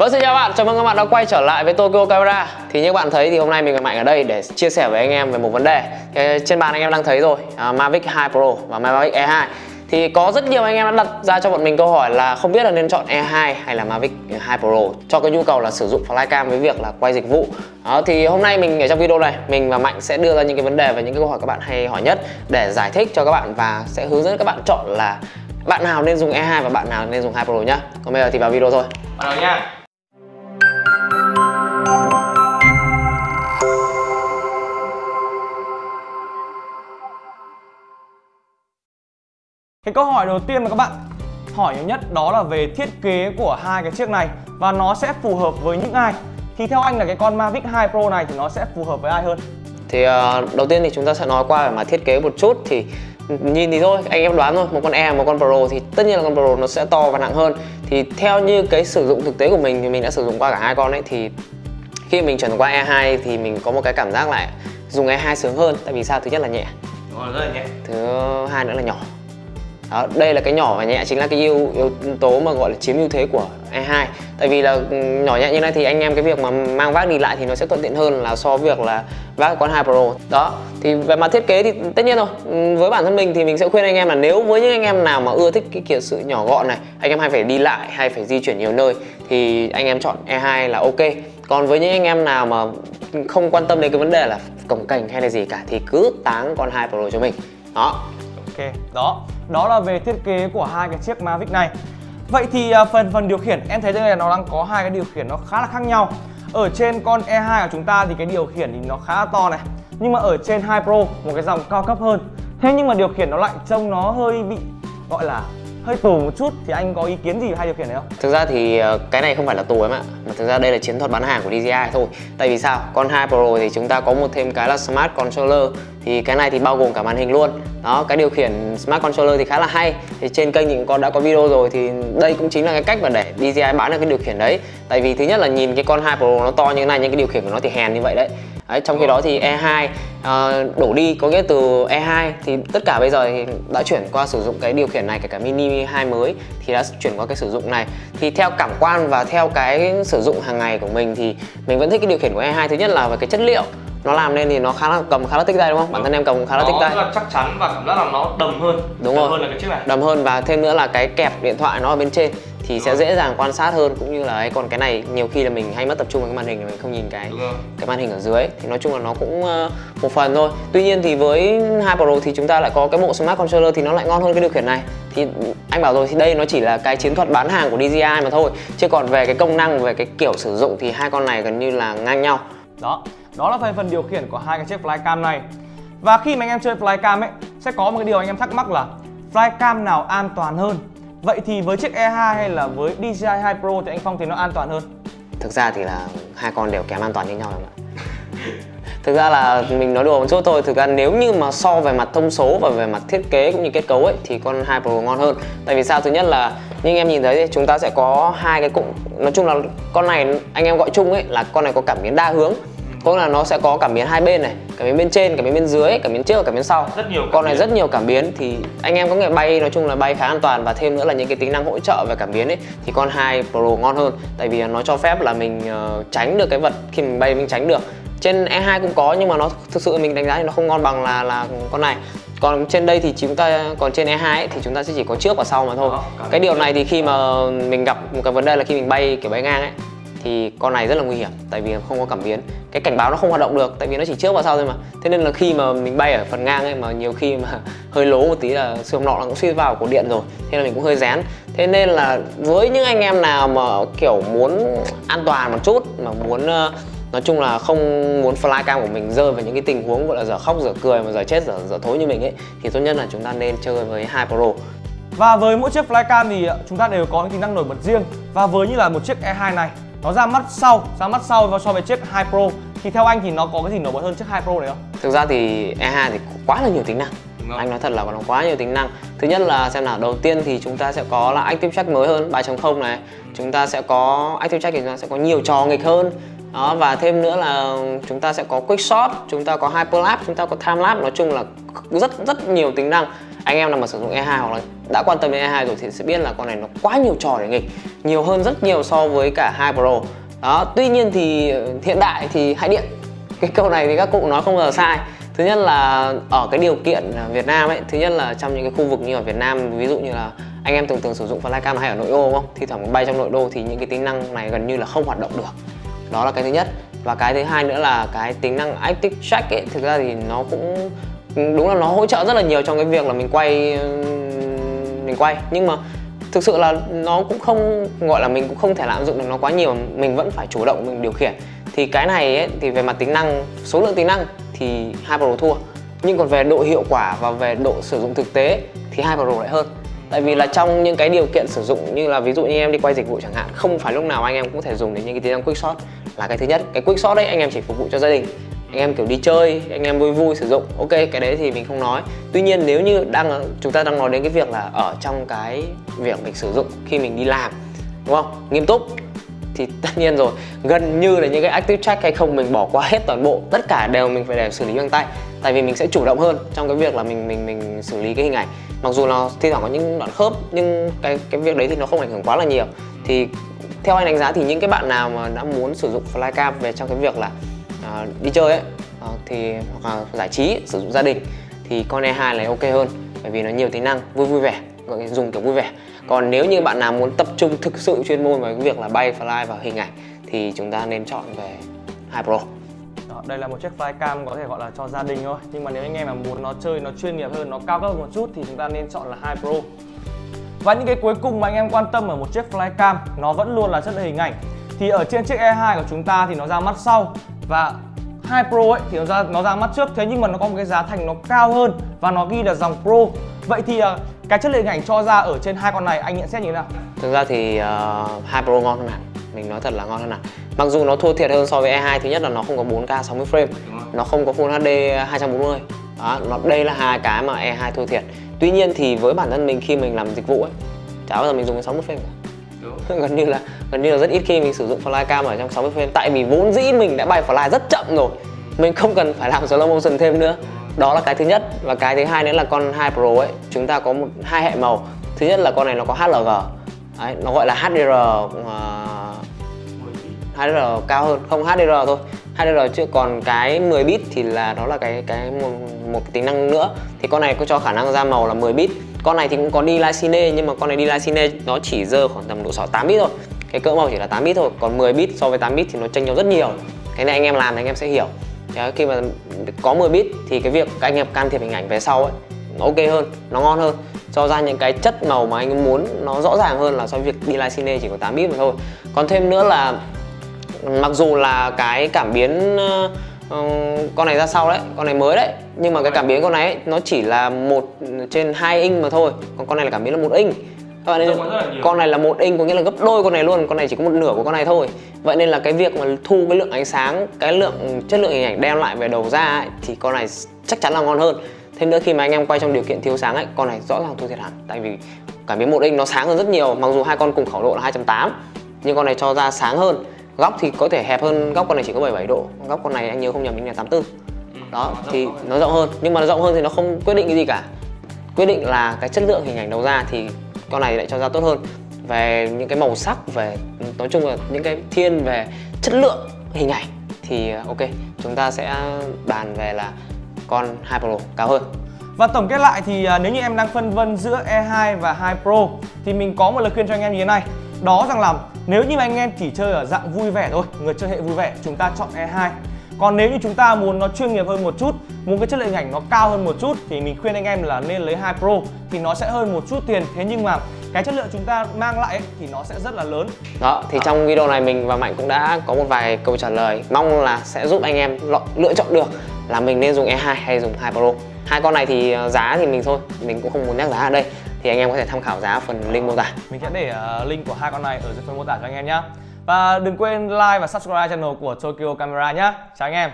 Vâng xin chào bạn, chào mừng các bạn đã quay trở lại với Tokyo Camera. Thì như bạn thấy thì hôm nay mình và Mạnh ở đây để chia sẻ với anh em về một vấn đề. Thì Trên bàn anh em đang thấy rồi, uh, Mavic 2 Pro và Mavic E2 Thì có rất nhiều anh em đã đặt ra cho bọn mình câu hỏi là không biết là nên chọn E2 hay là Mavic 2 Pro Cho cái nhu cầu là sử dụng flycam với việc là quay dịch vụ. Đó, Thì hôm nay mình ở trong video này, mình và Mạnh sẽ đưa ra những cái vấn đề và những cái câu hỏi các bạn hay hỏi nhất Để giải thích cho các bạn và sẽ hướng dẫn các bạn chọn là bạn nào nên dùng E2 và bạn nào nên dùng 2 Pro nhá. Còn bây giờ thì vào video thôi. Bắt đầu nha Cái câu hỏi đầu tiên mà các bạn hỏi nhiều nhất đó là về thiết kế của hai cái chiếc này và nó sẽ phù hợp với những ai. Thì theo anh là cái con Mavic 2 Pro này thì nó sẽ phù hợp với ai hơn? Thì uh, đầu tiên thì chúng ta sẽ nói qua về mặt thiết kế một chút. Thì nhìn thì thôi anh em đoán thôi một con E một con Pro thì tất nhiên là con Pro nó sẽ to và nặng hơn. Thì theo như cái sử dụng thực tế của mình thì mình đã sử dụng qua cả hai con ấy thì khi mình chuyển qua E2 thì mình có một cái cảm giác lại dùng E2 sướng hơn. Tại vì sao? Thứ nhất là nhẹ. Đúng rồi, rất là nhẹ. Thứ hai nữa là nhỏ đó, đây là cái nhỏ và nhẹ chính là cái yếu yếu tố mà gọi là chiếm ưu thế của E2 tại vì là ừ, nhỏ nhẹ như này thì anh em cái việc mà mang vác đi lại thì nó sẽ thuận tiện hơn là so với việc là vác con 2 Pro. Đó thì về mặt thiết kế thì tất nhiên rồi. Ừ, với bản thân mình thì mình sẽ khuyên anh em là nếu với những anh em nào mà ưa thích cái kiểu sự nhỏ gọn này anh em hay phải đi lại hay phải di chuyển nhiều nơi thì anh em chọn E2 là ok. Còn với những anh em nào mà không quan tâm đến cái vấn đề là cổng cảnh hay là gì cả thì cứ táng con 2 Pro cho mình. Đó. Ok, đó. Đó là về thiết kế của hai cái chiếc Mavic này. Vậy thì à, phần phần điều khiển em thấy đây là nó đang có hai cái điều khiển nó khá là khác nhau. Ở trên con E2 của chúng ta thì cái điều khiển thì nó khá là to này Nhưng mà ở trên 2 Pro, một cái dòng cao cấp hơn. Thế nhưng mà điều khiển nó lại trông nó hơi bị gọi là hơi tù một chút Thì anh có ý kiến gì về hai điều khiển này không? Thực ra thì ờ, cái này không phải là tù em ạ Mà thực ra đây là chiến thuật bán hàng của DJI thôi. Tại vì sao? Con 2 Pro thì chúng ta có một thêm cái là Smart Controller Thì cái này thì bao gồm cả màn hình luôn. Đó, cái điều khiển Smart Controller thì khá là hay. Thì trên kênh thì con đã có video rồi Thì đây cũng chính là cái cách mà để DJI bán được cái điều khiển đấy. Tại vì thứ nhất là nhìn cái con 2 Pro nó to như thế này Nhưng cái điều khiển của nó thì hèn như vậy đấy. Đấy, trong khi đó thì E2 uh, đổ đi có nghĩa từ E2 thì tất cả bây giờ thì đã chuyển qua sử dụng cái điều khiển này kể cả Mini 2 mới thì đã chuyển qua cái sử dụng này thì theo cảm quan và theo cái sử dụng hàng ngày của mình thì mình vẫn thích cái điều khiển của E2 thứ nhất là về cái chất liệu nó làm nên thì nó khá là cầm khá là thích tay đúng không? Bản thân em cầm khá là thích tay. Nó chắc chắn và cảm giác là nó đầm hơn. Đúng đầm rồi. hơn là cái chiếc này. Đầm hơn và thêm nữa là cái kẹp điện thoại nó ở bên trên thì Đúng sẽ rồi. dễ dàng quan sát hơn cũng như là ấy còn cái này nhiều khi là mình hay mất tập trung vào cái màn hình mình không nhìn cái cái màn hình ở dưới. Thì nói chung là nó cũng ờ, một phần thôi. Tuy nhiên thì với hai Pro thì chúng ta lại có cái bộ Smart Controller thì nó lại ngon hơn cái điều khiển này. Thì anh bảo rồi thì đây nó chỉ là cái chiến thuật bán hàng của DJI mà thôi. Chứ còn về cái công năng về cái kiểu sử dụng thì hai con này gần như là ngang nhau. Đó, đó là phần điều khiển của hai cái chiếc flycam này. Và khi mà anh em chơi flycam ấy, sẽ có một cái điều anh em thắc mắc là flycam nào an toàn hơn? Vậy thì với chiếc E2 hay là với DJI 2 Pro thì anh Phong thấy nó an toàn hơn? thực ra thì là hai con đều kém an toàn như nhau em ạ. Thực ra là mình nói đùa một chút thôi, thực ra nếu như mà so về mặt thông số và về mặt thiết kế cũng như kết cấu ấy, thì con 2 Pro ngon hơn. Tại vì sao? Thứ nhất là như anh em nhìn thấy thì chúng ta sẽ có hai cái cụm, nói chung là con này anh em gọi chung ấy, là con này có cảm biến đa hướng có là nó sẽ có cảm biến hai bên này cảm biến bên trên cảm biến bên dưới cảm biến trước và cảm biến sau. Rất nhiều con này biến. rất nhiều cảm biến thì anh em có thể bay nói chung là bay khá an toàn. Và thêm nữa là những cái tính năng hỗ trợ về cảm biến ấy thì con 2 Pro ngon hơn. Tại vì nó cho phép là mình ờ, tránh được cái vật khi mình bay mình tránh được. Trên E2 cũng có nhưng mà nó thực sự mình đánh giá thì nó không ngon bằng là là con này. Còn trên đây thì chúng ta còn trên E2 ấy, thì chúng ta sẽ chỉ có trước và sau mà thôi. Đó, cái điều này thì khi mà mình gặp một cái vấn đề là khi mình bay kiểu bay ngang ấy thì con này rất là nguy hiểm, tại vì không có cảm biến. Cái cảnh báo nó không hoạt động được, tại vì nó chỉ trước và sau thôi mà. Thế nên là khi mà mình bay ở phần ngang ấy, mà nhiều khi mà hơi lố một tí là xương nọ nó cũng suy vào cổ điện rồi, thế là mình cũng hơi rén. Thế nên là với những anh em nào mà, kiểu, muốn an toàn một chút, mà muốn ờ, nói chung là không muốn flycam của mình rơi vào những cái tình huống, gọi là dở khóc dở cười mà dở chết dở dở thối như mình ấy, thì tốt nhất là chúng ta nên chơi với hai Pro. Và với mỗi chiếc flycam thì ờ, chúng ta đều có những tính năng nổi bật riêng. Và với như là một chiếc E2 này nó ra mắt sau, ra mắt sau và so với chiếc 2 Pro. Thì theo anh thì nó có cái gì nổi bật hơn chiếc 2 Pro này không? Thực ra thì E2 thì quá là nhiều tính năng? Anh nói thật là nó quá nhiều tính năng. Thứ nhất là xem nào, đầu tiên thì chúng ta sẽ có là Active Track mới hơn 3.0 này. Chúng ta sẽ có Active Track thì chúng ta sẽ có nhiều trò nghịch hơn. Đó và thêm nữa là chúng ta sẽ có quick shot chúng ta có hyperlapse chúng ta có time lapse nói chung là rất rất nhiều tính năng anh em nào mà sử dụng E2 hoặc là đã quan tâm đến E2 rồi thì sẽ biết là con này nó quá nhiều trò để nghịch, nhiều hơn rất nhiều so với cả 2 Pro. Đó, tuy nhiên thì ờ, hiện đại thì hãy điện. Cái câu này thì các cụ nói không bao giờ sai. Thứ nhất là ở cái điều kiện Việt Nam ấy, thứ nhất là trong những cái khu vực như ở Việt Nam, ví dụ như là anh em thường thường sử dụng flycam hay ở nội đô, đúng không? Thì thoảng bay trong nội đô thì những cái tính năng này gần như là không hoạt động được. Đó là cái thứ nhất. Và cái thứ hai nữa là cái tính năng active track ấy, thực ra thì nó cũng đúng là nó hỗ trợ rất là nhiều trong cái việc là mình quay mình quay. Nhưng mà thực sự là nó cũng không gọi là mình cũng không thể lạm dụng được nó quá nhiều. Mình vẫn phải chủ động mình điều khiển. Thì cái này ấy, thì về mặt tính năng số lượng tính năng thì hai Pro thua. Nhưng còn về độ hiệu quả và về độ sử dụng thực tế thì hai Pro lại hơn. Tại vì là trong những cái điều kiện sử dụng như là ví dụ như em đi quay dịch vụ chẳng hạn không phải lúc nào anh em cũng thể dùng đến những cái tính năng quick shot. Là cái thứ nhất cái quick shot đấy anh em chỉ phục vụ cho gia đình anh em kiểu đi chơi, anh em vui vui sử dụng. Ok, cái đấy thì mình không nói. Tuy nhiên nếu như đang, chúng ta đang nói đến cái việc là ở trong cái việc mình sử dụng khi mình đi làm, đúng không? Nghiêm túc. Thì tất nhiên rồi, gần như là những cái active track hay không mình bỏ qua hết toàn bộ, tất cả đều mình phải để xử lý bằng tay. Tại vì mình sẽ chủ động hơn trong cái việc là mình mình mình xử lý cái hình ảnh. Mặc dù nó thi thoảng có những đoạn khớp, nhưng cái cái việc đấy thì nó không ảnh hưởng quá là nhiều. Thì theo anh đánh giá thì những cái bạn nào mà đã muốn sử dụng flycam về trong cái việc là À, đi chơi ấy à, thì hoặc là giải trí sử dụng gia đình thì con E2 này ok hơn bởi vì nó nhiều tính năng vui vui vẻ dùng kiểu vui vẻ. Còn nếu như bạn nào muốn tập trung thực sự chuyên môn vào cái việc là bay fly và hình ảnh thì chúng ta nên chọn về 2 Pro. Đó, đây là một chiếc flycam có thể gọi là cho gia đình thôi nhưng mà nếu anh em mà muốn nó chơi nó chuyên nghiệp hơn nó cao cấp một chút thì chúng ta nên chọn là 2 Pro. Và những cái cuối cùng mà anh em quan tâm ở một chiếc flycam nó vẫn luôn là chất lượng hình ảnh. Thì ở trên chiếc E2 của chúng ta thì nó ra mắt sau và 2 Pro ấy thì nó ra nó ra mắt trước. Thế nhưng mà nó có một cái giá thành nó cao hơn và nó ghi là dòng Pro. Vậy thì uh, cái chất lượng hình ảnh cho ra ở trên hai con này anh nhận xét như thế nào? Thực ra thì uh, 2 Pro ngon hơn hẳn. Mình nói thật là ngon hơn hẳn. Mặc dù nó thua thiệt hơn so với E2 thứ nhất là nó không có 4K 60 frame. Nó không có Full HD 240 đó, nó đây là hai cái mà E2 thua thiệt. Tuy nhiên thì với bản thân mình khi mình làm dịch vụ ấy chả bao giờ mình dùng cái 60 frame cả gần như là gần như là rất ít khi mình sử dụng flycam ở trong 60 frame tại vì vốn dĩ mình đã bay fly rất chậm rồi. Mình không cần phải làm slow motion thêm nữa. Đó là cái thứ nhất. Và cái thứ hai nữa là con 2 Pro ấy chúng ta có một hai hệ màu. Thứ nhất là con này nó có HLG Đấy, nó gọi là HDR uh, ờ, HDR cao hơn. Không HDR thôi. HDR chứ còn cái 10 bit thì là đó là cái cái một, một tính năng nữa. Thì con này có cho khả năng ra màu là 10 bit con này thì cũng có đi Lysine nhưng mà con này đi Lysine nó chỉ dơ khoảng tầm độ 6 8 bit thôi. Cái cỡ màu chỉ là 8 bit thôi còn 10 bit so với 8 bit thì nó chênh nhau rất nhiều. Cái này anh em làm thì anh em sẽ hiểu. Đấy, khi mà có 10 bit thì cái việc các anh em can thiệp hình ảnh về sau ấy nó ok hơn nó ngon hơn. Cho ra những cái chất màu mà anh muốn nó rõ ràng hơn là so với việc đi Lysine chỉ có 8 bit mà thôi. Còn thêm nữa là mặc dù là cái cảm biến uh, con này ra sau đấy con này mới đấy nhưng mà cái cảm biến con này ấy, nó chỉ là một trên hai inch mà thôi còn con này là cảm biến là một inch các bạn nên con này là một inch có nghĩa là gấp đôi con này luôn con này chỉ có một nửa của con này thôi vậy nên là cái việc mà thu cái lượng ánh sáng cái lượng chất lượng hình ảnh đem lại về đầu ra ấy, thì con này chắc chắn là ngon hơn thêm nữa khi mà anh em quay trong điều kiện thiếu sáng ấy con này rõ ràng thua thiệt hẳn tại vì cảm biến một inch nó sáng hơn rất nhiều mặc dù hai con cùng khẩu độ là 2.8 nhưng con này cho ra sáng hơn góc thì có thể hẹp hơn góc con này chỉ có 77 độ. Góc con này anh nhớ không nhầm là 84 ừ, đó thì nó rộng hơn. Nhưng mà nó rộng hơn thì nó không quyết định cái gì cả. Quyết định là cái chất lượng hình ảnh đầu ra thì con này lại cho ra tốt hơn. Về những cái màu sắc về nói chung là những cái thiên về chất lượng hình ảnh thì ok. Chúng ta sẽ bàn về là con 2 Pro cao hơn. Và tổng kết lại thì à, nếu như em đang phân vân giữa E2 và 2 Pro thì mình có một lời khuyên cho anh em như thế này. Đó rằng là nếu như anh em chỉ chơi ở dạng vui vẻ thôi người chơi hệ vui vẻ chúng ta chọn E2 còn nếu như chúng ta muốn nó chuyên nghiệp hơn một chút muốn cái chất lượng hình ảnh nó cao hơn một chút thì mình khuyên anh em là nên lấy 2 Pro thì nó sẽ hơn một chút tiền. Thế nhưng mà cái chất lượng chúng ta mang lại ấy, thì nó sẽ rất là lớn. Đó thì đó. trong video này mình và mạnh cũng đã có một vài câu trả lời. Mong là sẽ giúp anh em lựa chọn được là mình nên dùng E2 hay dùng 2 Pro. Hai con này thì ờ, giá thì mình thôi mình cũng không muốn nhắc giá ở đây thì anh em có thể tham khảo giá phần link mô tả. Mình sẽ để uh, link của hai con này ở dưới phần mô tả cho anh em nhé và đừng quên like và subscribe channel của Tokyo Camera nhé chào anh em.